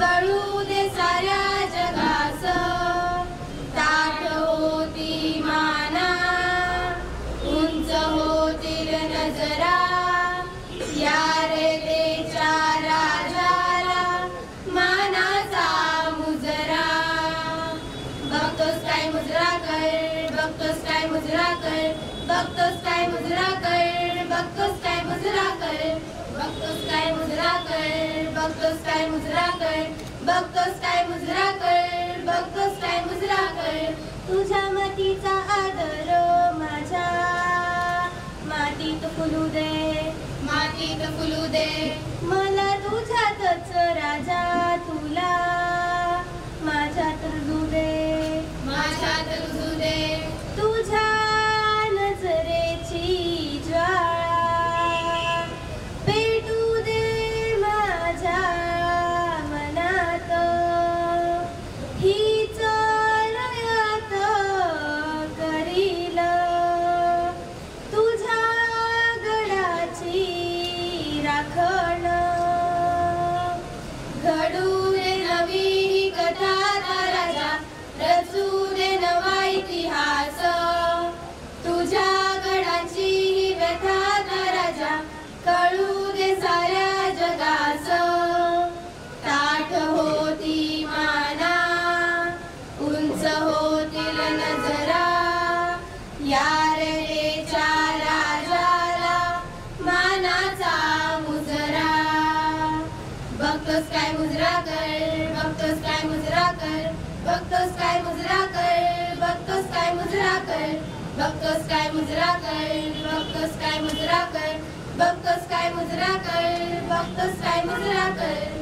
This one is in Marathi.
कळू दे साऱ्या जगास ताट होती माना. उंच होतील नजरा यार देच्या राजाला मानाचा मुजरा. बघतोस काय मुजरा कर बघतोस काय मुजरा कर बघतोस काय मुजरा कर बघतोस काय मुजरा कर बघतोस काय मुजरा कर. बघतोस काय मुजरा कर तुझ्या मातीचा आदर माझ्या. मातीत फुलू दे. मातीत फुलू दे. मला तुझ्यातच राजा तुला बघतोस काय मुजरा कर बघतोस काय मुजरा कर बघतोस काय मुजरा कर बघतोस काय मुजरा कर बघतोस काय मुजरा कर बघतोस काय मुजरा कर बघतोस काय मुजरा कर बघतोस काय मुजरा कर